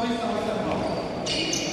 Vitória estava em São